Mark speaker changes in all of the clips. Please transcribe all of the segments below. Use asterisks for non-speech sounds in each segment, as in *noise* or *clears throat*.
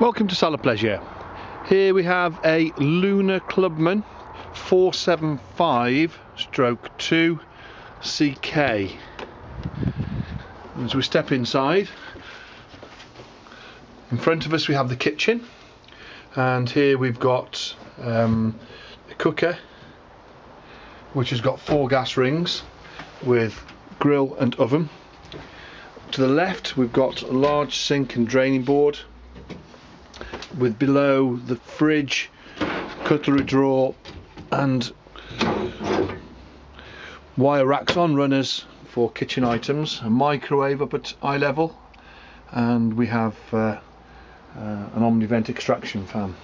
Speaker 1: Welcome to Salop Leisure. Here we have a Lunar Clubman 475 stroke 2 CK. As we step inside, in front of us we have the kitchen and here we've got um, a cooker which has got four gas rings with grill and oven. To the left we've got a large sink and draining board with below the fridge, cutlery drawer and wire racks on runners for kitchen items, a microwave up at eye level and we have uh, uh, an Omnivent extraction fan.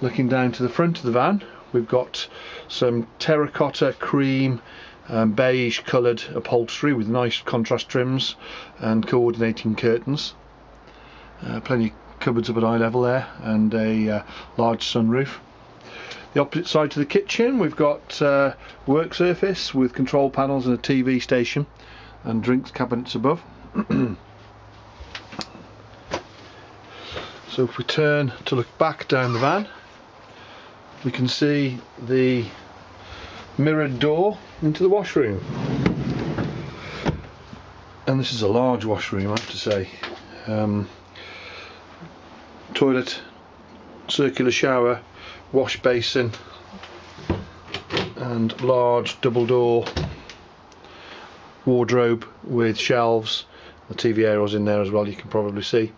Speaker 1: Looking down to the front of the van we've got some terracotta cream um, beige coloured upholstery with nice contrast trims and coordinating curtains. Uh, plenty cupboards up at eye level there and a uh, large sunroof. The opposite side to the kitchen we've got uh, work surface with control panels and a TV station and drinks cabinets above. *clears throat* so if we turn to look back down the van we can see the mirrored door into the washroom and this is a large washroom I have to say um, toilet, circular shower, wash basin and large double door wardrobe with shelves. The TV aerials in there as well you can probably see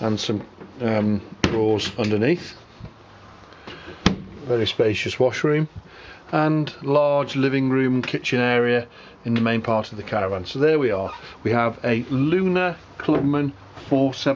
Speaker 1: and some um, drawers underneath. Very spacious washroom and large living room kitchen area in the main part of the caravan. So there we are. We have a Lunar Clubman 470